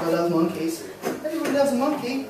I love monkeys. Everybody loves a monkey.